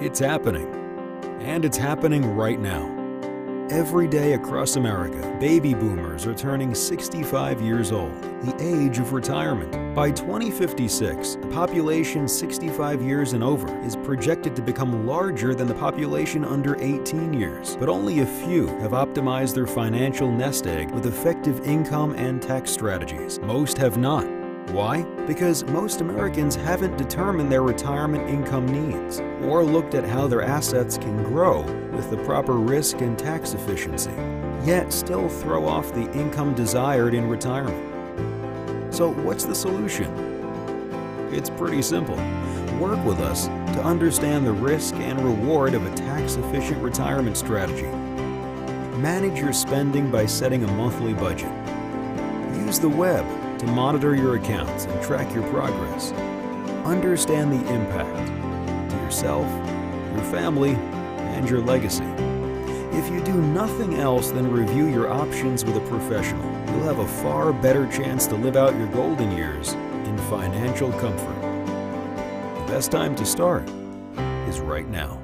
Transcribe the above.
It's happening. And it's happening right now. Every day across America, baby boomers are turning 65 years old, the age of retirement. By 2056, the population 65 years and over is projected to become larger than the population under 18 years. But only a few have optimized their financial nest egg with effective income and tax strategies. Most have not. Why? Because most Americans haven't determined their retirement income needs or looked at how their assets can grow with the proper risk and tax efficiency, yet still throw off the income desired in retirement. So, what's the solution? It's pretty simple. Work with us to understand the risk and reward of a tax efficient retirement strategy. Manage your spending by setting a monthly budget. Use the web to monitor your accounts and track your progress. Understand the impact to yourself, your family, and your legacy. If you do nothing else than review your options with a professional, you'll have a far better chance to live out your golden years in financial comfort. The best time to start is right now.